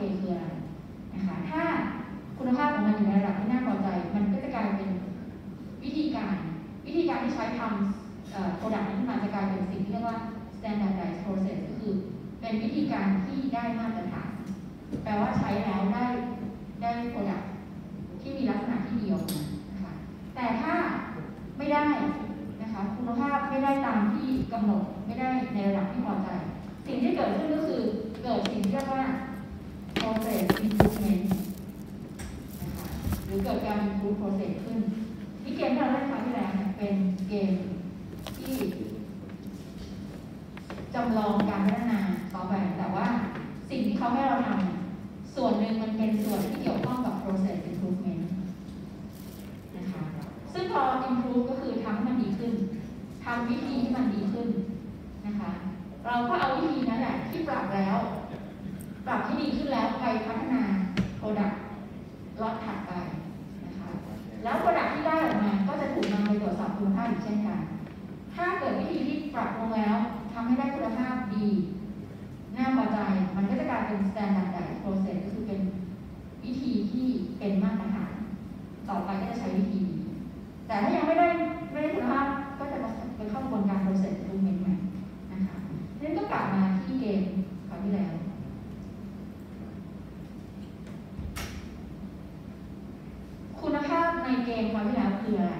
เคคืออะไรนะคะถ้าคุณภาพของมันอยู่ในระดับที่น่าพอใจ มันก็จะกลายเป็นวิธีการ วิธีการที่ใช้ทำ product นั้นขึ้นมาจะกลายเป็นสิ่งที่เรียกว่า standardized process ก็คือเป็นวิธีการที่ได้มาตรฐาน แปลว่าใช้แล้วได้ได้ product ที่มีลักษณะที่ดีออกมานะคะแต่ถ้าไม่ได้นะคะคุณภาพไม่ได้ตามที่กำหนดไม่ได้ในระดับที่พอใจ สิ่งที่เกิดขึ้นก็คือเกิดสิ่งที่เรียกว่า process improvement นะคะหรือเกิดการ improve process ขึ้น นี่เกมที่เราเล่นครั้งที่แล้วเนี่ยเป็นเกมที่จำลองการพัฒนาซอฟต์แวร์แต่ว่าสิ่งที่เขาให้เราทำเนี่ยส่วนหนึ่งมันเป็นส่วนที่เกี่ยวข้องกับ process improvement นะคะ ซึ่งพอ improve ก็คือทำให้มันดีขึ้น ทำวิธีที่มันดีขึ้นนะคะ เราก็เอาวิธีนั้นแหละที่ปรับแล้ว ปรับที่ดีขึ้นแล้วไปพัฒนา product ล็อตถัดไปนะคะ แล้ว product ที่ได้ออกมา ก็จะถูกนำไปตรวจสอบคุณภาพอีกเช่นกัน ถ้าเกิดวิ ธีที่ปรับปรุงแล้วทำให้ได้คุณภาพดีน่าพอใจมันก็จะกลายเป็น standardized process ก็คือเป็นวิธีที่เป็นมาตรฐาน ต่อไปก็จะใช้วิธี แต่ถ้ายังไม่ได้ไม่ได้คุณภาพก็จะไปเข้ากระบวนการ process improvement ใหม่นะคะนั่นก็กลับมาที่เกมคราวที่แล้ว คุณภาพในเกมคราวที่แล้วคืออะไร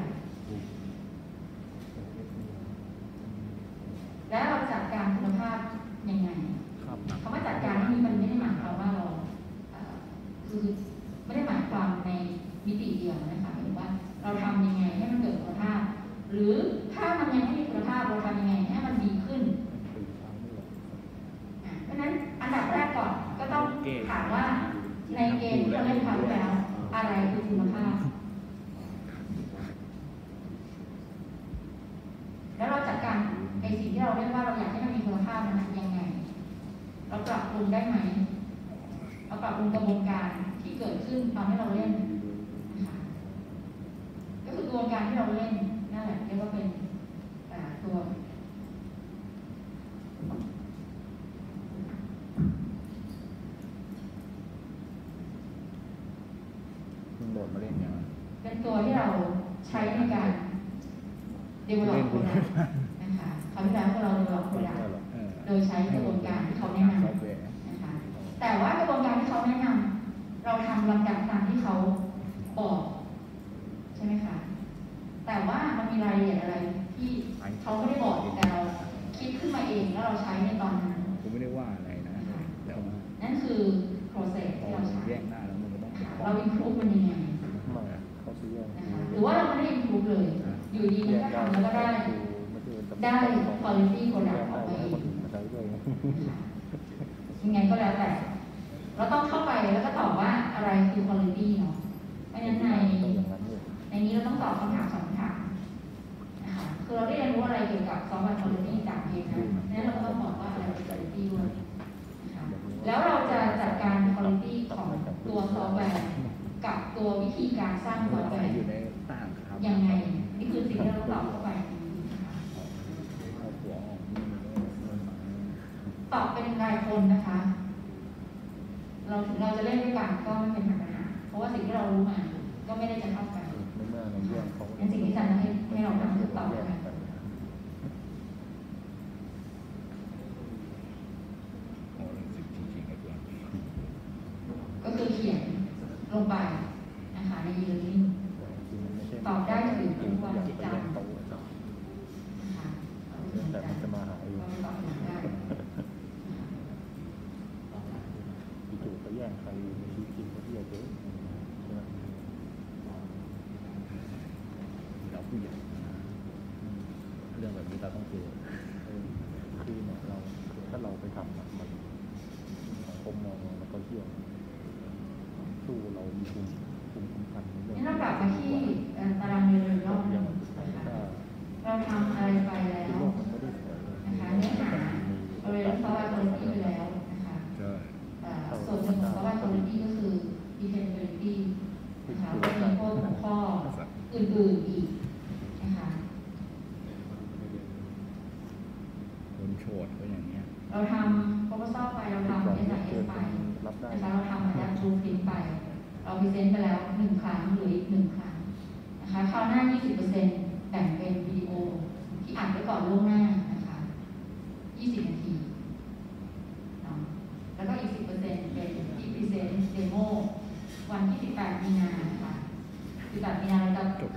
แล้วเราจัดการคุณภาพยังไง ครับ คำว่าจัดการนี่มันไม่ได้หมายความว่าเราเอ่อคือไม่ได้หมายความในมิติเดียวนะคะหมายถึงว่าเราทำยังไงให้มันเกิดคุณภาพ หรือถ้ามันยังไม่มีคุณภาพเราทำยังไงให้มันดีขึ้นอะเพราะฉะนั้นอันดับแรกก่อนก็ต้องถามว่าในเกมที่เราเล่นคราวที่แล้ว อะไรคือคุณภาพ แล้วเราจัดการไอสิ่งที่เราเรียกว่าเราอยากให้มันมีคุณภาพนั้นยังไง เราปรับปรุงได้ไหม เรา ปรับปรุงกระบวนการที่เกิดขึ้นตอนที่เราเล่นนะคะก็คือกระบวนการที่เราเล่นนั่นแหละเรียกว่าเป็นอ่าตัวมึงโดดมาเล่นยังไงเป็นตัวที่เราใช้ในการ develop เล่น product นะคะคราวที่แล้วเรา develop product เออโดยใช้กระบวนการที่เขาแนะนำ ซอฟต์แวร์ นะคะแต่ว่ากระบวนการที่เขาแนะนำเราทำลำดับตามที่เขาบอก ใช่ไหมคะ แต่ว่ามันมีรายละเอียดอะไรที่เขาไม่ได้บอกแต่เราคิดขึ้นมาเองแล้วเราใช้ในตอนนั้นกูไม่ได้ว่าอะไรนะแต่ว่านั่นคือ process พอที่เรามึงใช้แยกหน้าแล้วมึงก็ต้องค่ะเรา improve มันยังไงไม่อะเขาซื้อแยกนะคะหรือว่าเราไม่ได้ improve เลย อยู่ดีมันก็ทำแล้วก็ได้ได้ quality product ออกมาเองคนอื่นมาใช้ด้วยยังไงก็แล้วแต่ เราต้องเข้าไปแล้วก็ตอบว่าอะไรคือ quality เนาะเพราะฉะนั้นในต้องอย่างนั้นด้วยในนี้เราต้องตอบคำถามสอง คำถามนะคะคือเราได้เรียนรู้อะไรเกี่ยวกับซอฟต์แวร์คุณภาพจากเกมนะนั้นเราก็ต้องบอกว่าอะไรคือคุณภาพด้วยนะคะแล้วเราจะจัดการคุณภาพของตัวซอฟต์แวร์กับตัววิธีการสร้างซอฟต์แวร์อยู่ในต่างครับยังไงนี่คือสิ่งที่เราต้องตอบเข้าไปนะคะเอาหัวออกตอบเป็นรายคนนะคะ เราถึงเราจะเล่นด้วยกันก็ไม่เป็นปัญหาเพราะว่าสิ่งที่เรารู้มา ก็ไม่ได้จะเท่ากัน ไม่เมื่อเราแยกเขา งั้นสิ่งที่อาจารย์ให้ให้เราทำคือตอบกัน โอ้สิบจริงๆไอ้เพื่อน ก็คือเขียน ลงไปนะคะใน e-learning ตอบได้ถึงทุกวันจันทร์นะคะแต่มันจะมาหาเองตอบได้จู่ๆก็แย่งใครในชีวิตจริงเขาที่จะเจอใช่ไหมเราผู้ใหญ่เรื่องแบบนี้เราต้องเจอคือเนี่ยเราถ้าเราไปทำมันสังคมมองแล้วก็เที่ยว สู้เ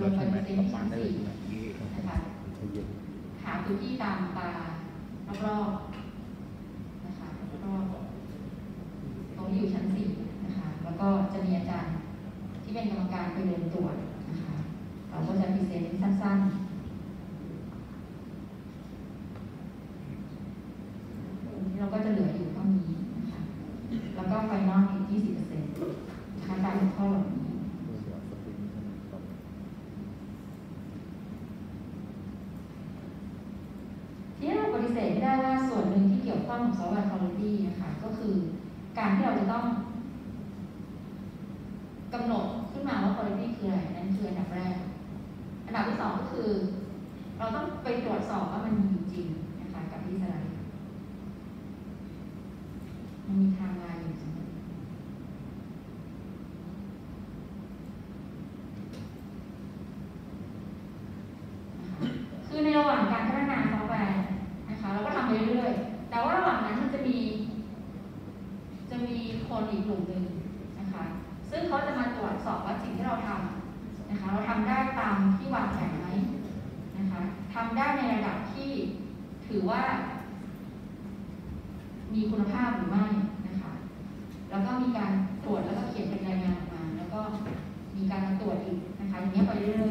แล้วใไปมกลับบ้านได้เลยใช่นะคะขายอยู่ที่ตามตารอบๆนะคะรอบๆตรงที่อยู่ชั้นสี่นะคะ แล้วก็จะมีอาจารย์ที่เป็นกรรมการไปเดินตรวจนะคะ เราก็จะพิเศษสั้นๆเราก็จะเหลือ ของซอฟต์แวร์คุณภาพค่ะก็คือ การที่เราจะต้อง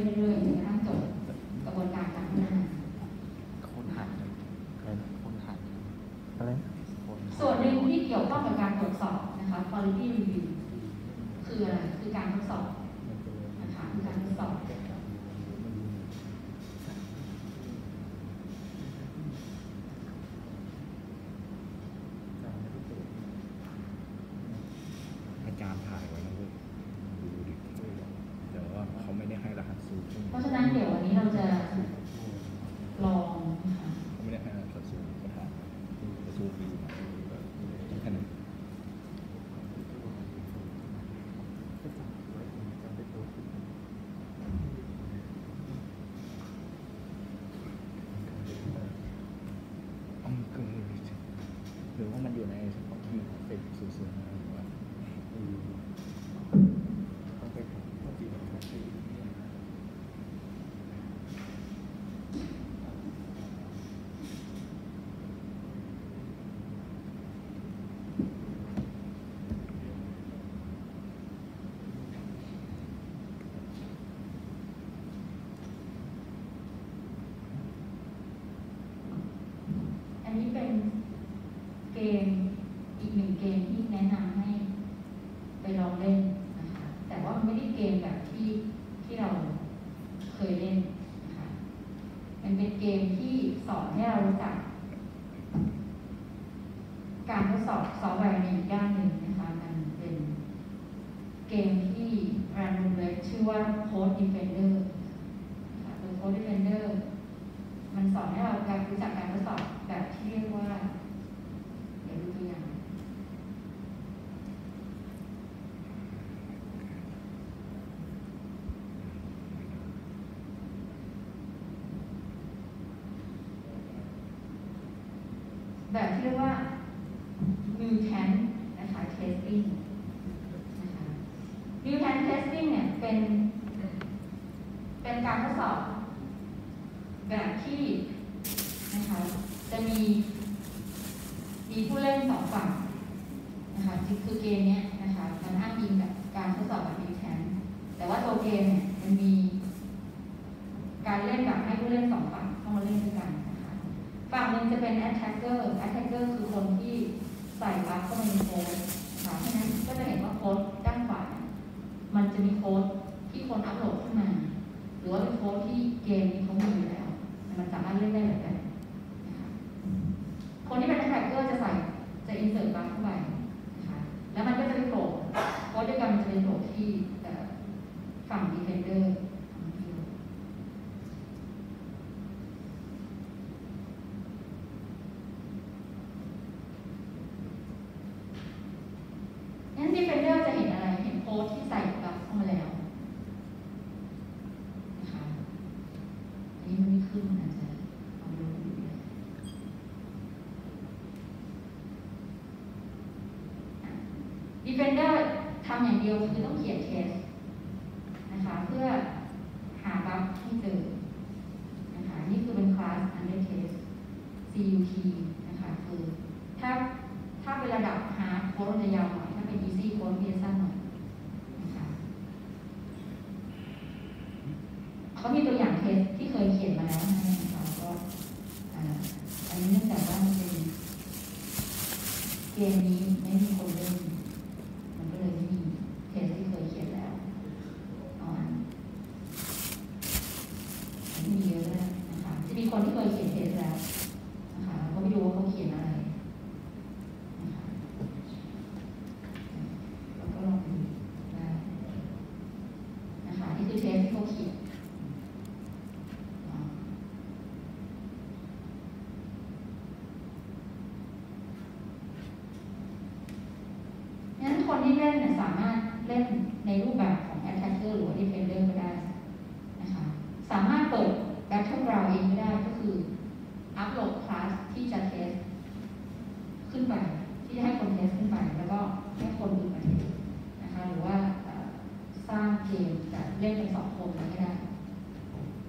เรื่อยๆจนกระทั่งจบกระบวนการการพัฒนาคนหันคนหันส่วนหนึ่งที่เกี่ยวข้องกับการตรวจสอบนะคะ quality review ชื่อว่า Code Defender ค่ะตัว Code Defender มันสอนให้เราการรู้จักการทดสอบแบบที่เรียกว่า เดี๋ยวดูตัวอย่างแบบที่เรียกว่า แบบที่นะคะจะมีมีผู้เล่นสองฝั่งนะคะคือเกมนี้นะคะมันอ้างอิงแบบการทดสอบแบบบิวแทนแต่ว่าตัวเกมเนี่ยมันมี การเล่นแบบให้ผู้เล่นสองฝั่งเข้ามาเล่นด้วยกันนะคะฝั่งหนึ่งจะเป็น attacker attacker คือคนที่ใส่บัฟเข้าไปในโค้ดนะคะ ง defender defender จะเห็นอะไร เห็นโค้ดที่ใส่ bug เข้ามาแล้วยันไม่ขึ้นนะจ๊ะเอาดูdefender ทำอย่างเดียวคือต้องเขียนเคส นะคะเพื่อหา bug ที่เจอนะคะนี่คือเป็นคลาส under test CUP นะคะคือถ้าถ้าเป็นระดับ hard โค้ดจะยาวหน่อยถ้าเป็น easy โค้ดมันจะสั้นหน่อยนะคะเขามีตัวอย่าง test ที่เคยเขียนมาแล้วนะคะก็อ่าอันนี้เนื่องจากว่ามันเป็น เกมนี้ไม่มีคนเล่น มันก็เลยไม่มี test ที่เคยเขียนแล้วเอาอันอันนี้ มีเยอะด้วยนะคะจะมีคนที่เคยเขียน test แล้วนะคะก็ไม่รู้ว่าเขาเขียนอะไรนะคะแล้วก็ลองดูได้นะคะนี่คือ test ที่เขาเขียนอ่า งั้นคนที่เล่นเนี่ยสามารถเล่นในรูปแบบของ attacker หรือว่า defender ก็ได้นะคะ สามารถเปิด battleground เองก็ได้ก็คืออัปโหลดคลาสที่จะเทส ขึ้นไป ที่จะให้คนเทสขึ้นไป แล้วก็ให้คนอื่นมาเทสนะคะหรือว่าสร้างเกมแบบเล่นเป็นสองคนก็ได้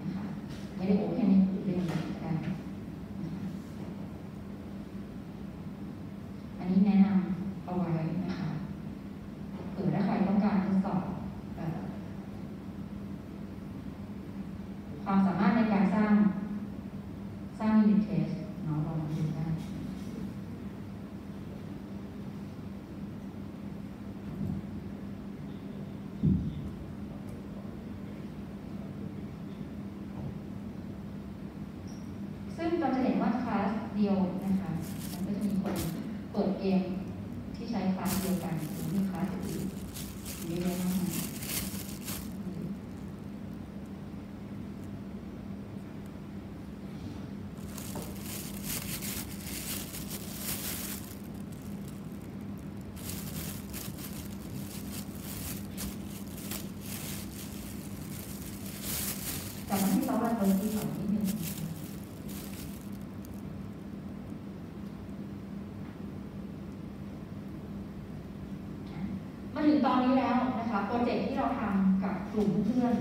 นะคะ ไม่ได้โอเพนให้คนอื่นเล่นก็ได้นะคะ อันนี้แนะนำเอาไว้นะคะเผื่อถ้าใครต้องการทดสอบเอ่อความสามารถในการสร้าง สร้าง unit test เนาะลองดูได้ ซึ่งเราจะเห็นว่าคลาสเดียวนะคะ มันก็จะมีคนเปิดเกมที่ใช้คลาสเดียวกันหรือมีคลาสอื่นเยอะแยะมากมายกลับมาที่ซอฟต์แวร์ตัวที่สองนิดนึง มาถึงตอนนี้แล้วนะคะโปรเจกต์ที่เราทำ กลุ่มเพื่อน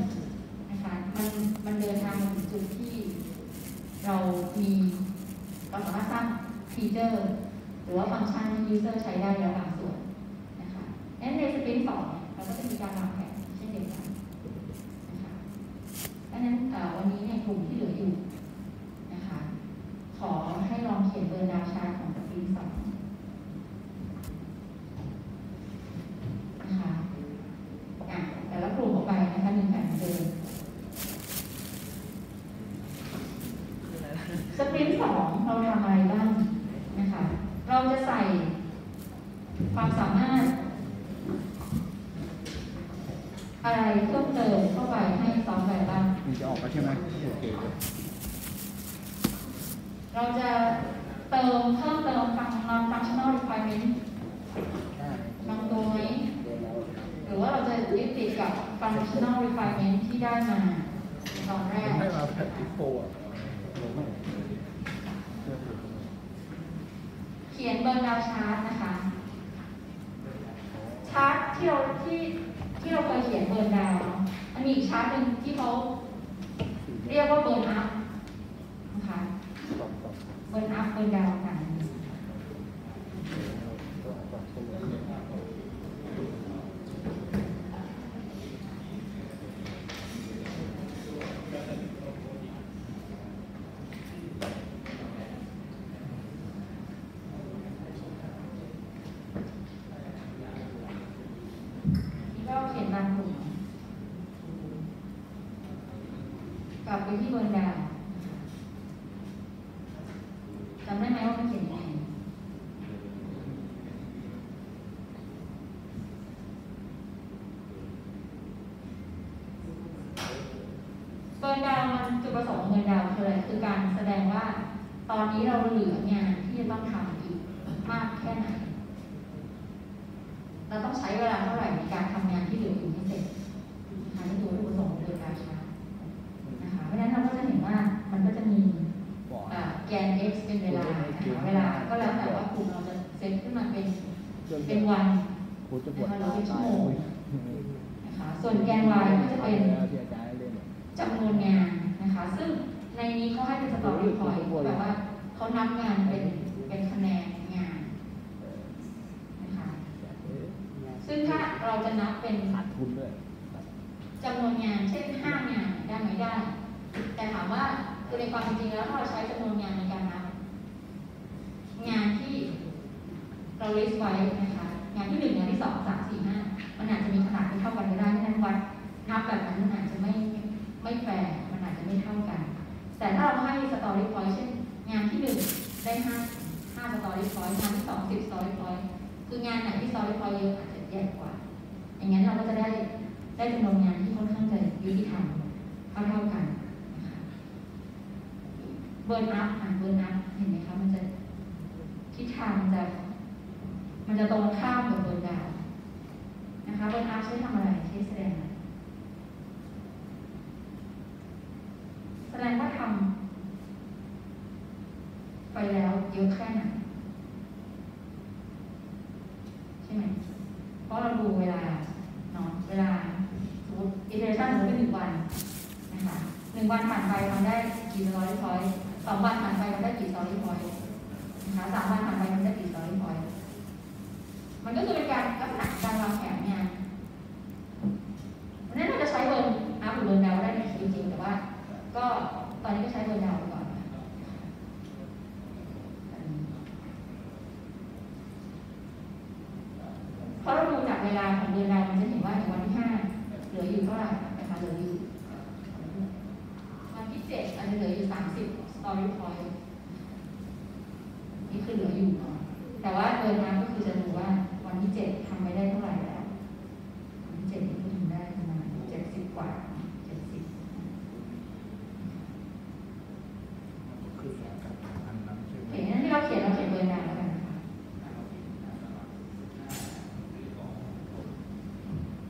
นะคะมันมันเดินทางมาถึงจุดที่เรามีเราสามารถสร้างฟีเจอร์ หรือว่าฟังก์ชันที่ user ใช้ได้แล้วบางส่วนนะคะงั้นใน sprint สองเนี่ยเราก็จะมีการวางแผนเช่นเดียวกันนะคะดังนั้นเอ่อวันนี้เนี่ยกลุ่มที่เหลืออยู่นะคะ ขอให้ลองเขียนเบอร์ดาวชาร์ตของสปรินต์สอง นะคะอะแต่ละกลุ่มออกไปนะคะหนึ่งแผ่นเดิมสปรินต์สองเราทำอะไรบ้างนะคะ เราจะใส่ความสามารถ อะไรเพิ่มเติมเข้าไปให้ซอฟต์แวร์บ้าง มันจะออกมาใช่ไหมโอเค เราจะเติมเพิ่มเติมฟัง non functional requirement บางตัวไหมหรือว่าเราจะยึดติดกับ functional requirement ที่ได้มาตอนแรกให้มาแพทติโฟอะเขียน burndown chart นะคะ ชาร์ตที่เราที่ที่เราเคยเขียน burndown เนาะอันมีอีกชาร์ตหนึ่งที่เขาเรียกว่า burnup นะคะ burnup burndown กัน นี่ก็เขียนตามกลุ่มกลับไป ที่ burndown จำได้ไหมว่ามันเขียนยังไง burndown มันจุดประสงค์ของ burndown คืออะไรคือการแสดงว่าตอนนี้เราเหลืองานที่จะต้องทำอีกมากแค่ไหนเราต้องใช้เวลาเท่าไหร่ในการทำงานที่เหลืออยู่ให้เสร็จนะคะนี่คือวัตถุประสงค์เดินราชา แกน x เป็นเวลานะคะเวลาก็แล้วแต่ว่ากลุ่มเราจะเซตขึ้นมาเป็นเป็นวันกูจะปวดนะคะเหลืตาอเป็นชั่วตายโมงเลยนะคะส่วนแกน y ก็จะเป็นแล้วที่อาจารย์ให้เล่นเนี่ยจำนวนงานนะคะ ซึ่งในนี้เขาให้เป็นสตอรี่พอยต์แปลว่าเขานับงานเป็นเป็นคะแนนงานนะคะเอ๊ะซึ่งถ้าเราจะนับเป็นขาดทุนด้วยจำนวนงาน เช่น 5 งานได้ไหมได้ แต่ถามว่าคือในความเป็นจริงแล้วถ้าเราใช้จำนวนงานในการนับ งานที่เรา list ไว้นะคะงานที่หนึ่งงานที่สองสามสี่ห้ามันอาจจะมีขนาดไม่เท่ากันก็ได้ฉะนั้นวัดนับแบบนั้นมันอาจจะไม่ไม่แฟร์มันอาจจะไม่เท่ากัน แต่ถ้าเราให้ story point เช่น งานที่หนึ่งได้ห้าห้า story point งานที่สองสิบ story point คืองานไหนที่ story point เยอะอาจจะแย่กว่า อย่างนั้นเราก็จะได้ได้จำนวนงานที่ค่อนข้างจะยุติธรรมเท่าเท่ากัน burnup อะ burnup เห็นไหมคะมันจะทิศทางมันจะ จะตรงข้ามกับ burndown นะคะ burnup ใช้ทำอะไรใช้แสดงแสดงว่าทำไปแล้วเยอะแค่ไหนใช่ไหมเพราะเราดูเวลาเนาะเวลาสมมติ iteration สมมติเป็นหนึ่งวันนะคะหนึ่งวันผ่านไปทำได้กี่ story point สองวันผ่านไปทำได้กี่ story pointนะคะสามวันผ่านไปทำได้กี่ story point มันก็คือเป็นการลักษณะการวางแผนงานวันนั้นเราจะใช้ burnup หรือ burndown ได้ในชีวิตจริงแต่ว่า ก็ตอนนี้ก็ใช้ burndown ไปก่อนนะคะอันนี้เพราะเราดูจากเวลาของเดือนเรามันจะเห็นว่าในวันที่ห้าเหลืออยู่เท่าไหร่นะคะเหลืออยู่วันที่เจ็ดอาจจะเหลืออยู่สามสิบ story point นี่คือเหลืออยู่แต่ว่าเดือนนั้นก็คือจะดูว่า ที่เจ็ดทำไม่ได้เท่าไหร่แล้วน้องเจ็ดนี่ทำได้ประมาณเจ็ดสิบกว่าเจ็ดสิบเห็นนั้นที่เราเขียนเราเขียนเบอร์นานแล้วกันนะะ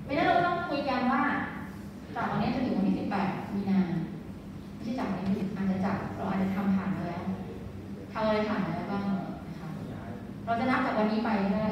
เพรานั้เราต้องคุยกัว่าจากวันนี้จนถึงวันที่สิบแปดมีนาไม่ใช่จากวันนี้อาจจะจากเราอาจจะทำผ่านแล้วทำอะไรผ่านมแล้วบ้างนะคะเราจะนับจากวันนี้ไปได้